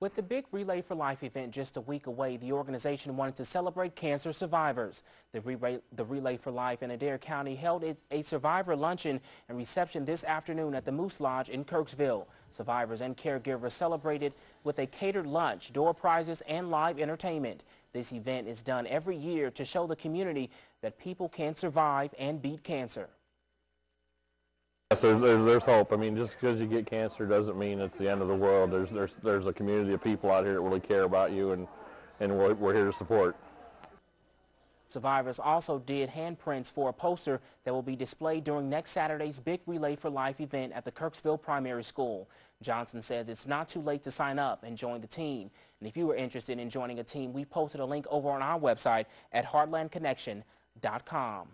With the big Relay for Life event just a week away, the organization wanted to celebrate cancer survivors. The Relay, the Relay for Life in Adair County held a survivor luncheon and reception this afternoon at the Moose Lodge in Kirksville. Survivors and caregivers celebrated with a catered lunch, door prizes, and live entertainment. This event is done every year to show the community that people can survive and beat cancer. Yes, there's, there's, hope. I mean, just because you get cancer doesn't mean it's the end of the world. There's, there's, there's a community of people out here that really care about you, and, and we're, we're here to support. Survivors also did handprints for a poster that will be displayed during next Saturday's Big Relay for Life event at the Kirksville Primary School. Johnson says it's not too late to sign up and join the team. And if you are interested in joining a team, we posted a link over on our website at heartlandconnection.com.